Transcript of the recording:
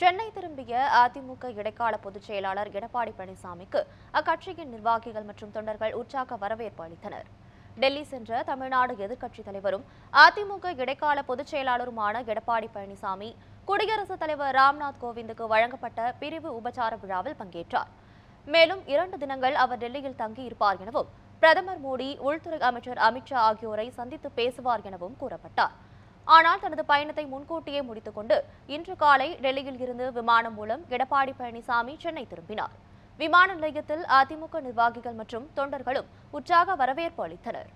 சென்னை திரும்பிய அதிமுக இடைக்கால பொதுச் செயலாளர் எடப்பாடி பழனிசாமிக்கு அக்கட்சியின் நிர்வாகிகள் மற்றும் தொண்டர்கள் உற்சாக வரவேற்பு அளித்தனர். டெல்லி சென்ற தமிழ்நாடு எதிர்க்கட்சித் தலைவரும் அதிமுக இடைக்கால பொதுச் செயலாளருமான எடப்பாடி பழனிசாமி குடியரசுத் தலைவர் ராம்நாத் கோவிந்துக்கு வழங்கப்பட்ட பிரிவு உபச்சார விழாவில் பங்கேற்றார். மேலும் இரண்டு தினங்கள் அவர் டெல்லியில் தங்கியிருப்பார் எனவும் பிரதமர் மோடி உள்துறை அமைச்சர் அமித்ஷா ஆகியோரை சந்தித்து பேசுவார் எனவும் கூறப்பட்டார். ஆனால் தனது பயணத்தை முன்கூட்டியே முடித்துக்கொண்டு இன்று காலை டெல்லியில் இருந்து விமானம் மூலம் எடப்பாடி பழனிசாமி சென்னை திரும்பினார். விமான நிலையத்தில் அதிமுக நிர்வாகிகள் மற்றும் தொண்டர்களும் உற்சாக வரவேற்பு அளித்தனர்.